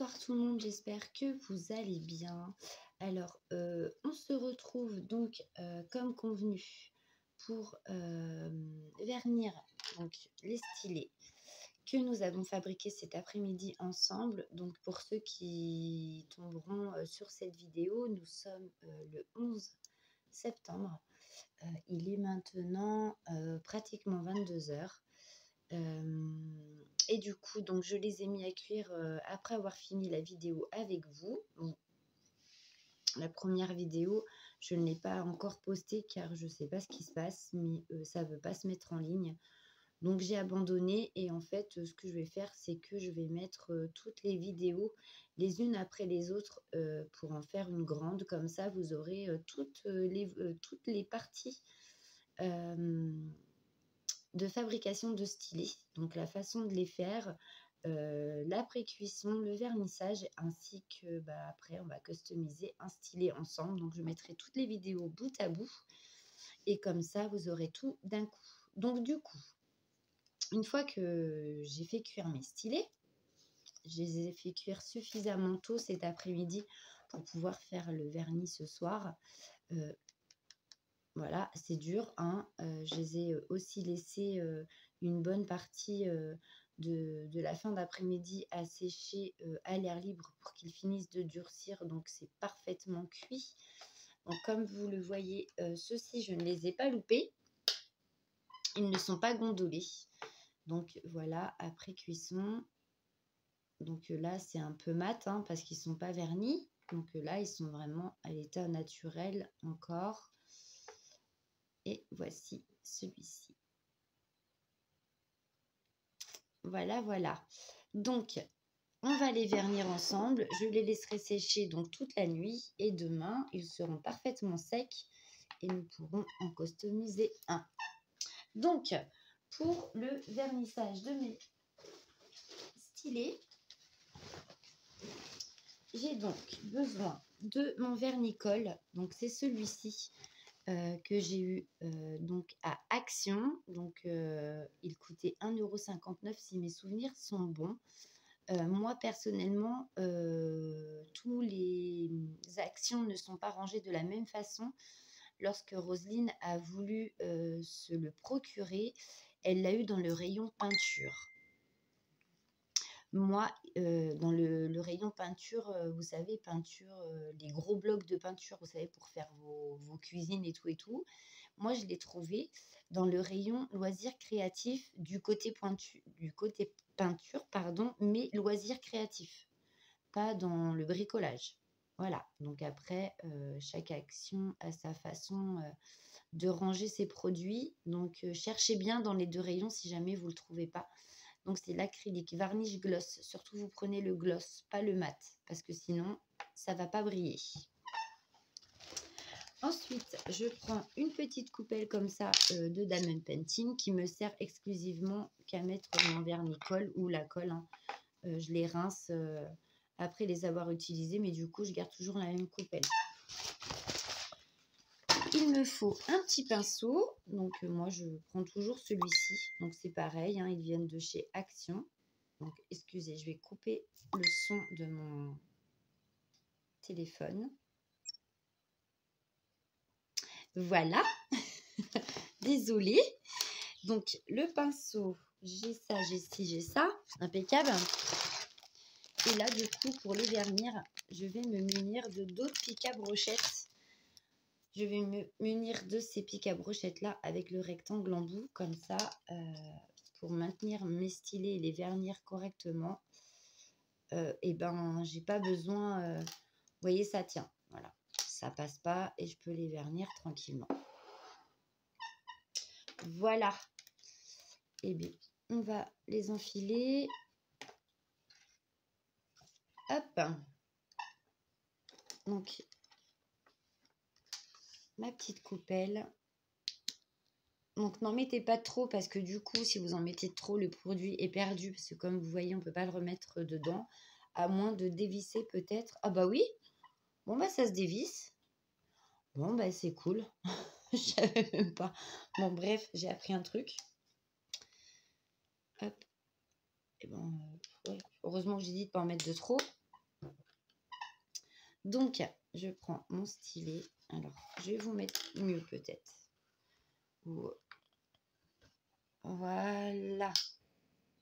Bonsoir tout le monde, j'espère que vous allez bien. Alors, euh, on se retrouve donc euh, comme convenu pour euh, vernir donc, les stylés que nous avons fabriqués cet après-midi ensemble. Donc, pour ceux qui tomberont sur cette vidéo, nous sommes le 11 septembre. il est maintenant pratiquement 22 heures. Et du coup, donc je les ai mis à cuire euh, après avoir fini la vidéo avec vous. la première vidéo, je ne l'ai pas encore postée car je ne sais pas ce qui se passe, mais euh, ça ne veut pas se mettre en ligne. Donc j'ai abandonné et en fait ce que je vais faire c'est que je vais mettre euh, toutes les vidéos les unes après les autres pour en faire une grande. Comme ça vous aurez toutes, les, toutes les parties de fabrication de stylés, donc la façon de les faire, euh, l'après-cuisson, le vernissage, ainsi que bah, après on va customiser un stylet ensemble. Donc je mettrai toutes les vidéos bout à bout et comme ça vous aurez tout d'un coup. Donc du coup, une fois que j'ai fait cuire mes stylets, je les ai fait cuire suffisamment tôt cet après-midi pour pouvoir faire le vernis ce soir. Euh, voilà, c'est dur. Hein. je les ai aussi laissé une bonne partie de, la fin d'après-midi à sécher à l'air libre pour qu'ils finissent de durcir. Donc, c'est parfaitement cuit. Donc, comme vous le voyez, ceux-ci, je ne les ai pas loupés. Ils ne sont pas gondolés. Donc, voilà, après cuisson. Donc là, c'est un peu mat hein, parce qu'ils ne sont pas vernis. Donc là, ils sont vraiment à l'état naturel encore. Voici celui-ci. Voilà, voilà. Donc, on va les vernir ensemble. Je les laisserai sécher donc toute la nuit. Et demain, ils seront parfaitement secs. Et nous pourrons en customiser un. Donc, pour le vernissage de mes stylés, j'ai donc besoin de mon vernicole. Donc, c'est celui-ci. Euh, que j'ai eu euh, donc à Action. Donc, euh, il coûtait 1,59€ si mes souvenirs sont bons. moi, personnellement, tous les actions ne sont pas rangées de la même façon. Lorsque Roselyne a voulu se le procurer, elle l'a eu dans le rayon peinture. Moi, dans le, rayon peinture, vous savez, peinture, les gros blocs de peinture, vous savez, pour faire vos, cuisines et tout et tout. Moi, je l'ai trouvé dans le rayon loisirs créatifs du côté, pointu, du côté peinture, pardon, mais loisirs créatifs, pas dans le bricolage. Voilà, donc après, chaque action a sa façon de ranger ses produits. Donc, cherchez bien dans les deux rayons si jamais vous ne le trouvez pas. Donc c'est l'acrylique varnish gloss. Surtout vous prenez le gloss, pas le mat, parce que sinon ça va pas briller. Ensuite, je prends une petite coupelle comme ça euh, de Diamond Painting qui me sert exclusivement qu'à mettre mon vernis colle ou la colle. Hein. Euh, je les rince euh, après les avoir utilisés, mais du coup, je garde toujours la même coupelle il me faut un petit pinceau. Donc, euh, moi, je prends toujours celui-ci. Donc, c'est pareil, hein, ils viennent de chez Action. Donc, excusez, je vais couper le son de mon téléphone. Voilà. Désolée. Donc, le pinceau, j'ai ça, j'ai ci, j'ai ça. Impeccable. Et là, du coup, pour les vernir, je vais me munir de d'autres pics à brochettes je vais me munir de ces pics à brochettes là avec le rectangle en bout comme ça euh, pour maintenir mes stylés et les vernir correctement. Euh, et ben j'ai pas besoin, euh, vous voyez ça tient, voilà, ça passe pas et je peux les vernir tranquillement. Voilà. Et bien on va les enfiler. Hop. Donc ma petite coupelle. Donc n'en mettez pas trop parce que du coup, si vous en mettez trop, le produit est perdu. Parce que comme vous voyez, on ne peut pas le remettre dedans. À moins de dévisser peut-être. Ah bah oui Bon bah ça se dévisse. Bon bah c'est cool. Je savais même pas. Bon bref, j'ai appris un truc. Hop. Et bon, euh, heureusement que j'ai dit de pas en mettre de trop. Donc, je prends mon stylet. Alors, je vais vous mettre mieux peut-être. Voilà.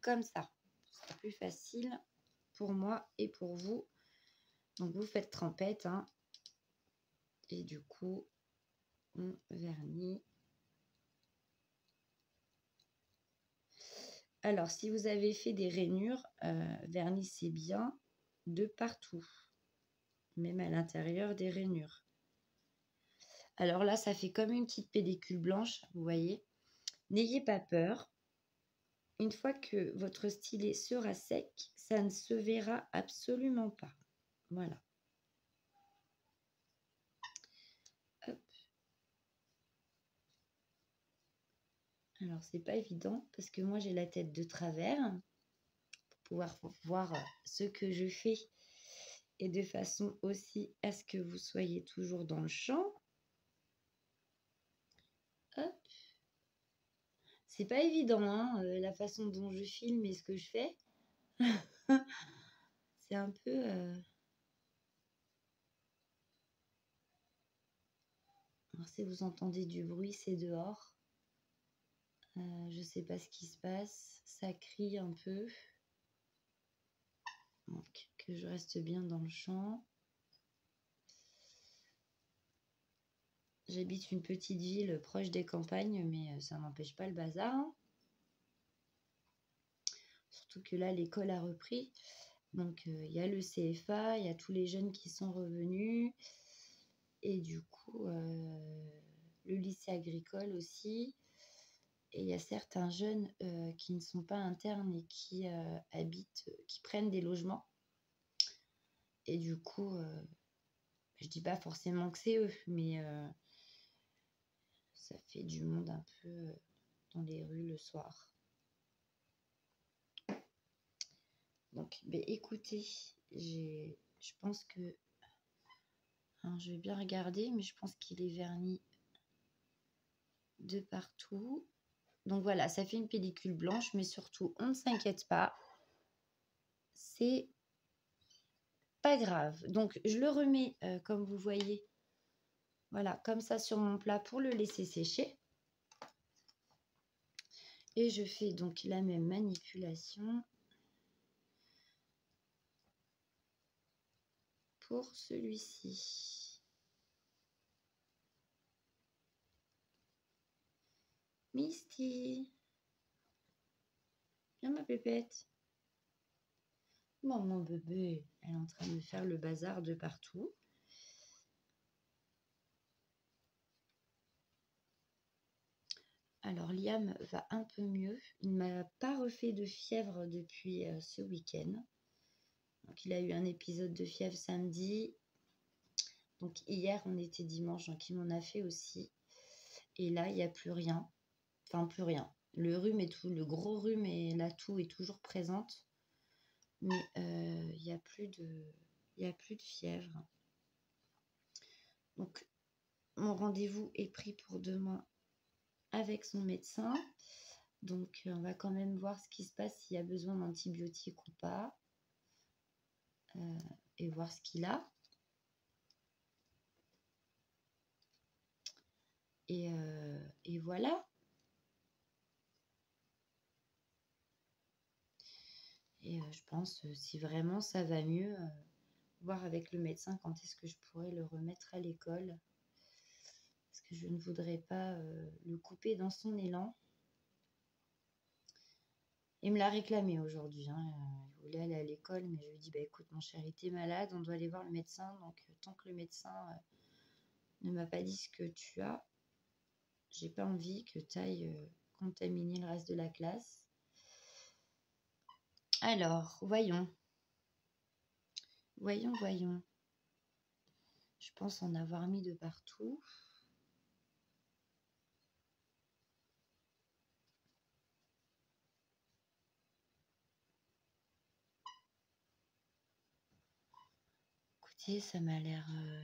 Comme ça. C'est plus facile pour moi et pour vous. Donc, vous faites trempette. Hein. Et du coup, on vernit. Alors, si vous avez fait des rainures, euh, vernissez bien de partout, même à l'intérieur des rainures. Alors là, ça fait comme une petite pellicule blanche, vous voyez. N'ayez pas peur. Une fois que votre stylet sera sec, ça ne se verra absolument pas. Voilà. Alors, c'est pas évident parce que moi, j'ai la tête de travers pour pouvoir voir ce que je fais et de façon aussi à ce que vous soyez toujours dans le champ? Hop. C'est pas évident, hein, euh, la façon dont je filme et ce que je fais. c'est un peu... Euh, Alors, si vous entendez du bruit, c'est dehors. Euh, je sais pas ce qui se passe. Ça crie un peu. Que je reste bien dans le champ. J'habite une petite ville proche des campagnes, mais euh, ça n'empêche pas le bazar. Hein. Surtout que là, l'école a repris. Donc, euh, il y a le CFA, il y a tous les jeunes qui sont revenus. Et du coup, le lycée agricole aussi. Et il y a certains jeunes qui ne sont pas internes et qui habitent, qui prennent des logements. Et du coup, euh, je dis pas forcément que c'est eux, mais ça fait du monde un peu dans les rues le soir. Donc, écoutez, je pense que. je vais bien regarder, mais je pense qu'il est verni de partout. Donc voilà, ça fait une pellicule blanche, mais surtout, on ne s'inquiète pas. C'est pas grave. Donc, je le remets, euh, comme vous voyez, voilà, comme ça sur mon plat pour le laisser sécher. Et je fais donc la même manipulation pour celui-ci. Misty. Viens ma pépette. Bon, mon bébé, elle est en train de faire le bazar de partout. Alors Liam va un peu mieux. Il ne m'a pas refait de fièvre depuis euh, ce week-end. Donc il a eu un épisode de fièvre samedi. Donc hier on était dimanche, donc il m'en a fait aussi. Et là il n'y a plus rien enfin plus rien. Le rhume et tout, le gros rhume et la toux est toujours présente, mais euh, il n'y a plus de, il a plus de fièvre. Donc mon rendez-vous est pris pour demain avec son médecin. Donc on va quand même voir ce qui se passe s'il y a besoin d'antibiotiques ou pas. Euh, et voir ce qu'il a. Et, euh, et, voilà. Et euh, je pense, euh, si vraiment ça va mieux, euh, voir avec le médecin quand est-ce que je pourrais le remettre à l'école. Parce que je ne voudrais pas le couper dans son élan. Il me l'a réclamé aujourd'hui. Hein. Il voulait aller à l'école, mais je lui ai dit bah, écoute, mon chéri, t'es malade, on doit aller voir le médecin. Donc, tant que le médecin ne m'a pas dit ce que tu as, j'ai pas envie que tu ailles contaminer le reste de la classe. Alors, voyons. Voyons, voyons. Je pense en avoir mis de partout. Écoutez, ça m'a l'air... Euh,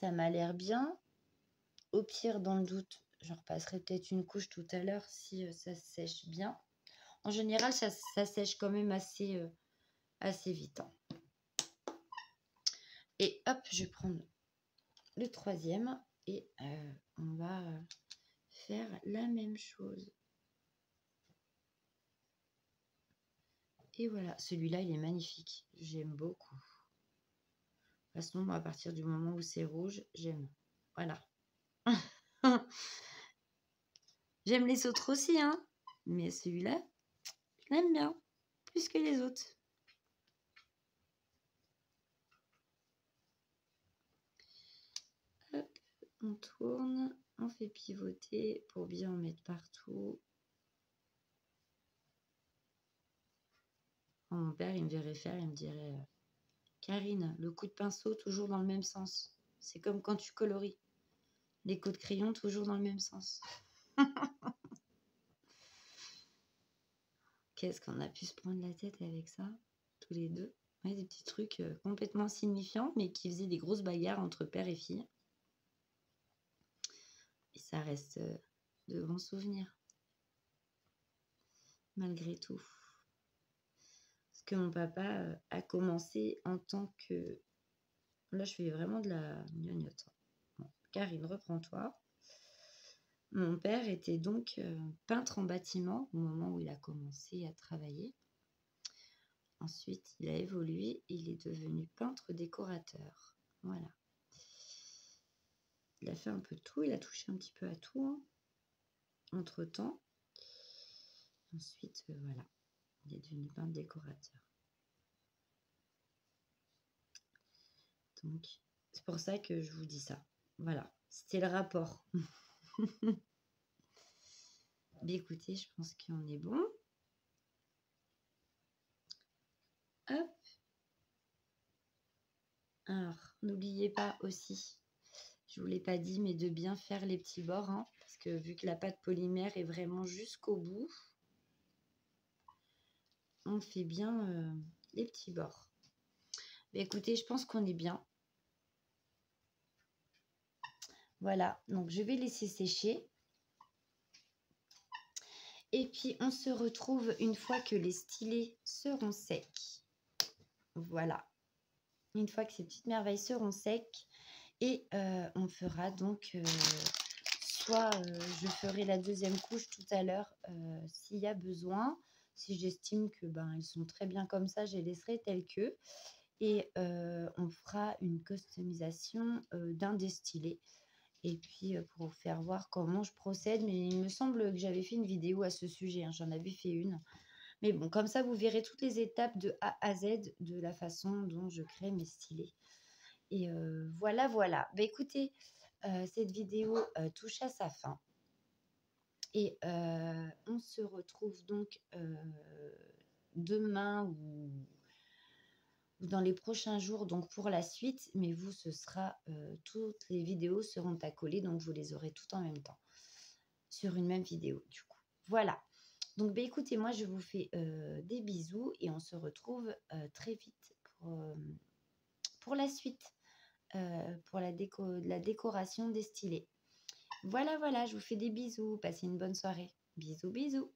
ça m'a l'air bien. Au pire, dans le doute, je repasserai peut-être une couche tout à l'heure si euh, ça sèche bien. En général, ça, sèche quand même assez, euh, assez vite. Hein. Et hop, je vais prendre le troisième et euh, on va faire la même chose. Et voilà, celui-là, il est magnifique. J'aime beaucoup. De toute façon, à partir du moment où c'est rouge, j'aime. Voilà. j'aime les autres aussi, hein. Mais celui-là, je l'aime bien. Plus que les autres. on tourne, on fait pivoter pour bien en mettre partout. mon père, il me verrait faire, il me dirait euh, Karine, le coup de pinceau toujours dans le même sens. C'est comme quand tu coloris. Les coups de crayon toujours dans le même sens. Qu'est-ce qu'on a pu se prendre la tête avec ça, tous les deux? Des petits trucs euh, complètement signifiants, mais qui faisaient des grosses bagarres entre père et fille. Ça reste euh, de bons souvenirs. Malgré tout que mon papa euh, a commencé en tant que... Là, je fais vraiment de la gnognotte. Karine, reprends-toi. Mon père était donc euh, peintre en bâtiment au moment où il a commencé à travailler. Ensuite, il a évolué il est devenu peintre décorateur. Voilà. Il a fait un peu tout, il a touché un petit peu à tout hein, entre-temps. Ensuite, euh, voilà. Il est devenu peintre décorateur. Donc, c'est pour ça que je vous dis ça. Voilà, c'était le rapport. Bien écoutez, je pense qu'on est bon. Hop. Alors, n'oubliez pas aussi, je vous l'ai pas dit, mais de bien faire les petits bords, hein, parce que vu que la pâte polymère est vraiment jusqu'au bout, on fait bien euh, les petits bords. Mais écoutez, je pense qu'on est bien. Voilà, donc je vais laisser sécher. Et puis, on se retrouve une fois que les stylés seront secs. Voilà. Une fois que ces petites merveilles seront secs. Et euh, on fera donc... Euh, soit je ferai la deuxième couche tout à l'heure s'il y a besoin. Si j'estime que ben, ils sont très bien comme ça, je les laisserai tels que. Et on fera une customisation d'un destillé. Et puis pour vous faire voir comment je procède, mais il me semble que j'avais fait une vidéo à ce sujet, hein, j'en avais fait une. Mais bon, comme ça, vous verrez toutes les étapes de A à Z de la façon dont je crée mes stylés. Et voilà, voilà. Bah, écoutez, cette vidéo touche à sa fin. Et on se retrouve donc demain ou, dans les prochains jours donc pour la suite. Mais vous, ce sera toutes les vidéos seront accolées, donc vous les aurez toutes en même temps sur une même vidéo du coup. Voilà. Donc bah, écoutez, moi je vous fais des bisous et on se retrouve très vite pour, pour la suite, pour la, déco, la décoration des stylés. Voilà, voilà, je vous fais des bisous. Passez une bonne soirée. Bisous, bisous.